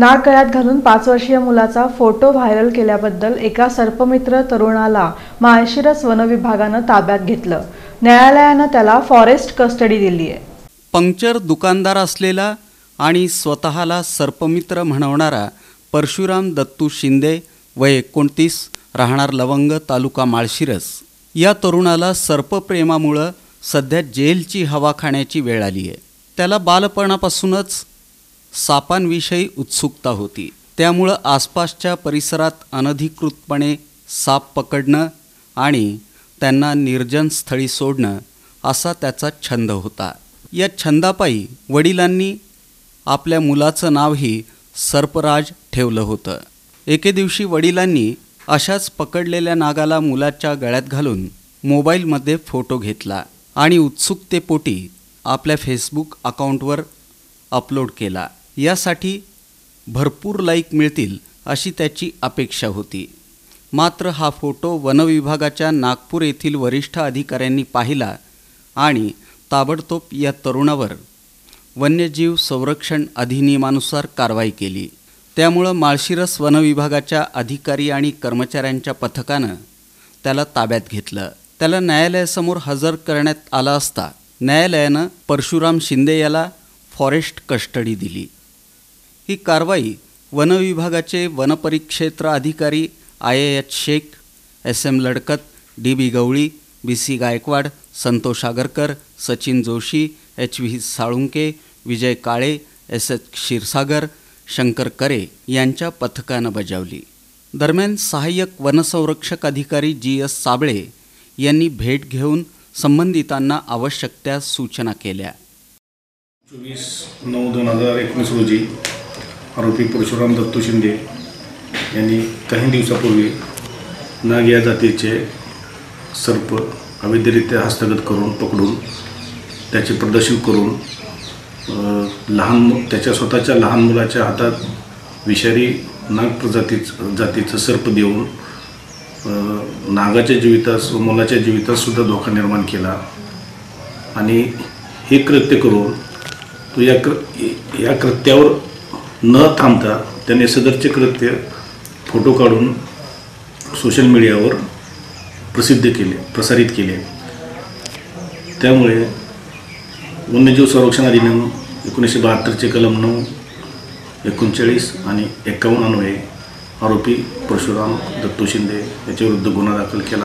नाक गळ्यात घालून पाच वर्षीय मुलाचा फोटो व्हायरल केल्याबद्दल एका सर्पमित्र तरुणाला माळशिरस वनविभागानं ताब्यात घेतलं. न्यायालयानं त्याला फॉरेस्ट कस्टडी दिली आहे पंक्चर दुकानदार असलेला आणि स्वतःला सर्पमित्र म्हणवणारा परशुराम दत्तू शिंदे वय एकोणतीस राहणार लवंग तालुका माळशिरस. या तरुणाला सर्पप्रेमामुळं सध्या जेलची हवा खाण्याची वेळ आली आहे त्याला बालपणापासूनच सापांविषयी उत्सुकता होती. त्यामुळं आसपासच्या परिसरात अनधिकृतपणे साप पकडणं आणि त्यांना निर्जन स्थळी सोडणं असा त्याचा छंद होता. या छंदापायी वडिलांनी आपल्या मुलाचं नावही सर्पराज ठेवलं होतं. एके दिवशी वडिलांनी अशाच पकडलेल्या नागाला मुलाच्या गळ्यात घालून मोबाईलमध्ये फोटो घेतला आणि उत्सुकतेपोटी आपल्या फेसबुक अकाउंटवर अपलोड केला. यासाठी भरपूर लाईक मिळतील अशी त्याची अपेक्षा होती. मात्र हा फोटो वनविभागाच्या नागपूर येथील वरिष्ठ अधिकाऱ्यांनी पाहिला आणि ताबडतोब या तरुणावर वन्यजीव संरक्षण अधिनियमानुसार कारवाई केली. त्यामुळं माळशिरस वनविभागाच्या अधिकारी आणि कर्मचाऱ्यांच्या पथकानं त्याला ताब्यात घेतलं. त्याला न्यायालयासमोर हजर करण्यात आला असता न्यायालयानं परशुराम शिंदे याला फॉरेस्ट कस्टडी दिली. ही कारवाई वनविभागाचे वनपरिक्षेत्र अधिकारी I A H Shaikh S M Ladkat D B Gawali B C Gaikwad Santosh Agarkar Sachin Joshi H V Salunke Vijay Kale S H Kshirsagar Shankar Kare यांच्या पथकानं बजावली. दरम्यान सहाय्यक वनसंरक्षक अधिकारी जी एस साबळे यांनी भेट घेऊन संबंधितांना आवश्यक त्या सूचना केल्या. चोवीस नऊ दोन हजार एकोणीस रोजी आरोपी परशुराम दत्तू शिंदे यांनी काही दिवसापूर्वी नाग या जातीचे सर्प अवैधरित्या हस्तगत करून पकडून त्याचे प्रदर्शन करून लहान मु त्याच्या स्वतःच्या लहान मुलाच्या हातात विषारी नाग प्रजातीच जातीचं सर्प देऊन नागाच्या जीवितास व मुलाच्या जीविताससुद्धा धोका निर्माण केला. आणि हे कृत्य करून तो या कृ या कृत्यावर न थांबता त्यांनी सदरचे कृत्य फोटो काढून सोशल मीडियावर प्रसिद्ध केले प्रसारित केले. त्यामुळे वन्यजीव संरक्षण अधिनियम एकोणीसशे बहात्तरचे कलम नऊ एकोणचाळीस आणि एक्कावन्न अन्वये आरोपी परशुराम दत्तू शिंदे याच्याविरुद्ध गुन्हा दाखल केला.